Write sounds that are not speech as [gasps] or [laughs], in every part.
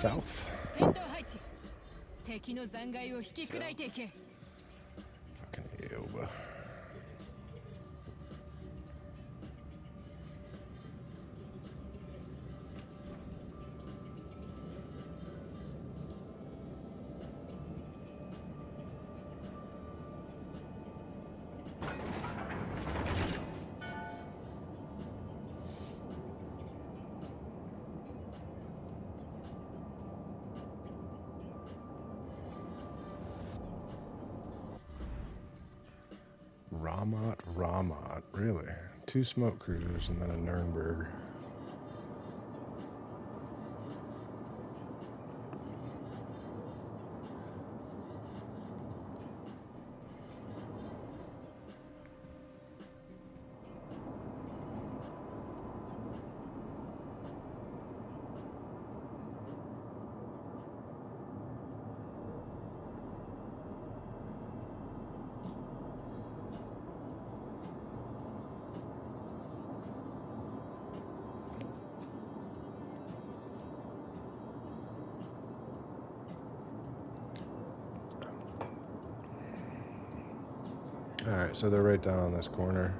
south. 戦闘配置敵の残骸を引き砕いていけ Ramat Ramat, really? Two smoke cruisers and then a Nuremberg. Alright, so they're right down on this corner.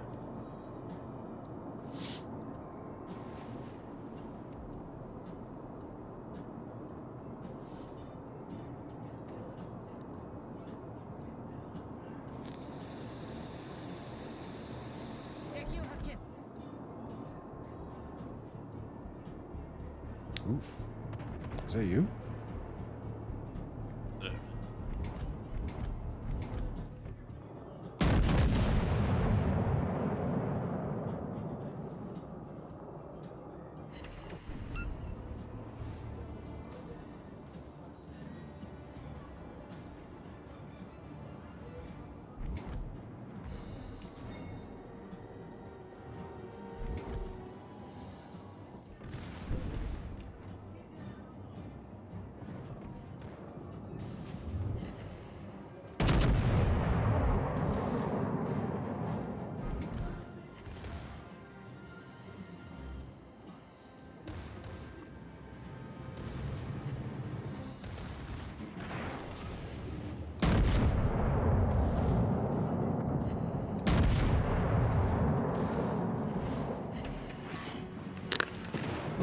Oof. Is that you?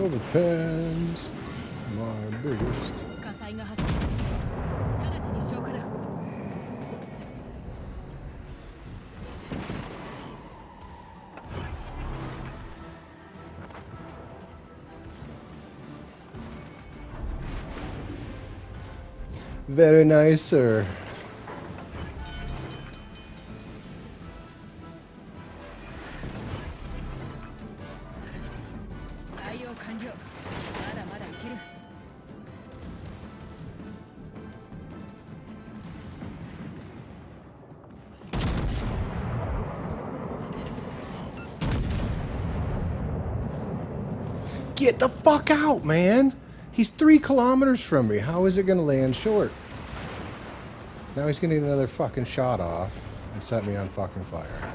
depends. My biggest. Very nice, sir. 完了まだまだいける Get the fuck out, man! He's three kilometers from me. How is it gonna land short? Now he's gonna get another fucking shot off and set me on fucking fire.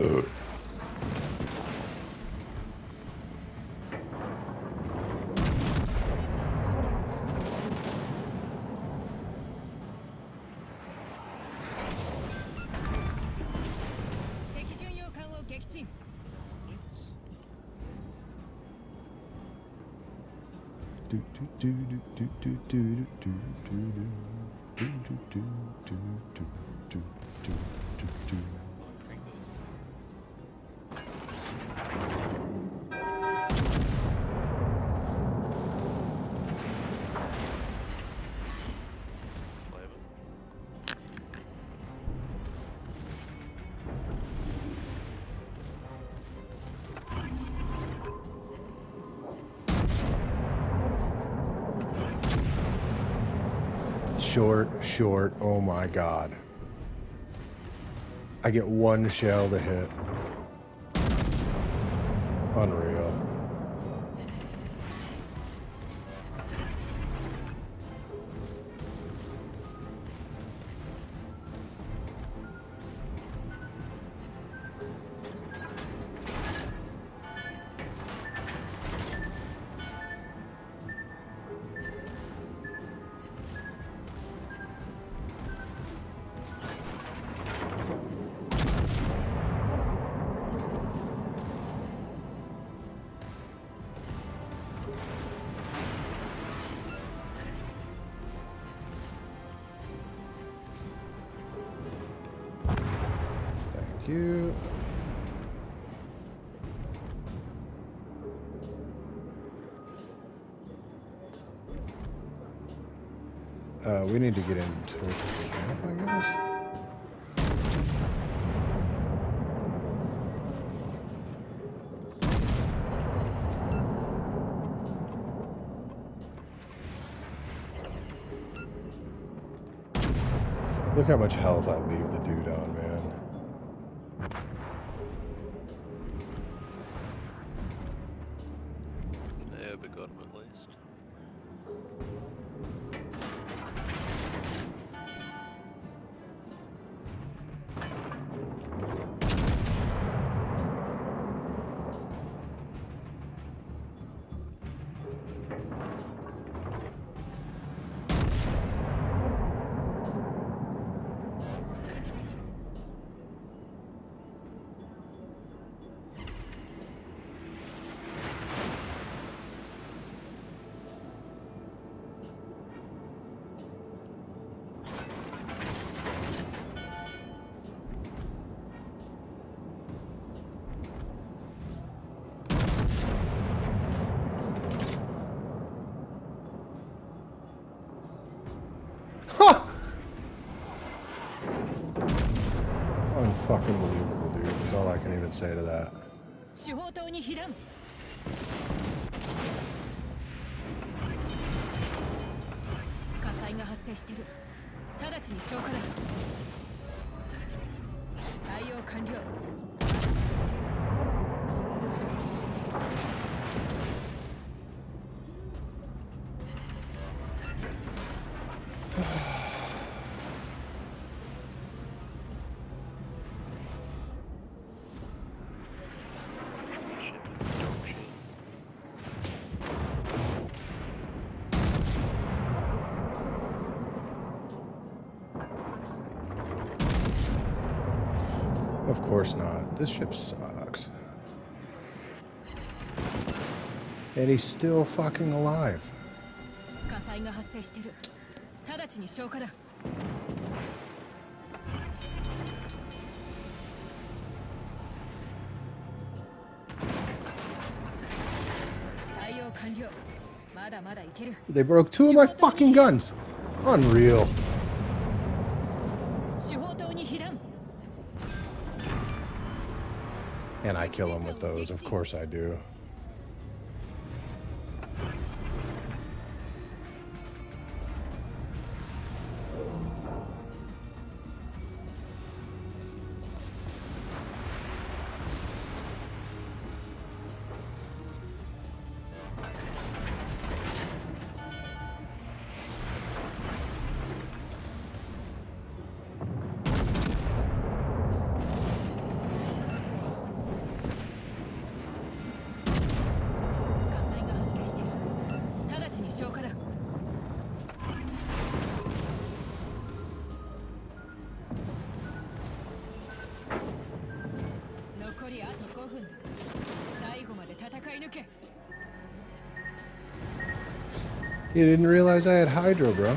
Uh. Do do do do do do do do do do do do do do do do do do do Short, short. Oh my god. I get one shell to hit. Uh, we need to get in towards the camp, I guess. Look how much health I leave the dude say to that. 司法塔に被弾火災が発生してる直ちに消火だ対応完了 course not. This ship sucks. And he's still fucking alive. They broke two of my fucking guns. Unreal. And I kill him with those. Of course I do. 軍だ最後まで戦い抜け You didn't realize I had Hydro, bro.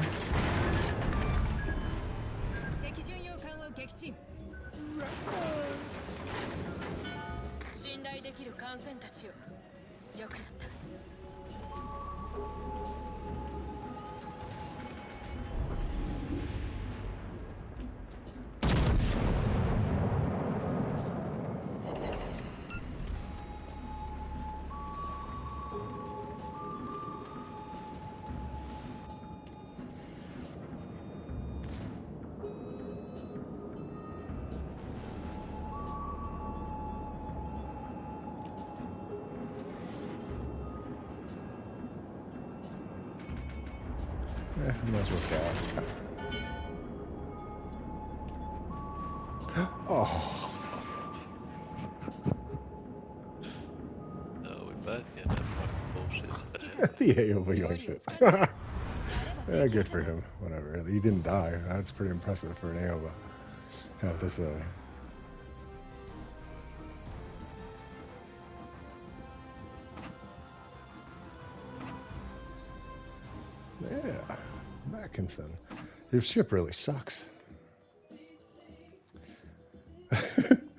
Eh, might as well cap. [gasps] Oh, No, we both get that fucking bullshit. the AOV yoinks it. yeah, [laughs] good for him. Whatever. He didn't die. That's pretty impressive for an AOV. Have this, uh... Atkinson. Your ship really sucks. [laughs]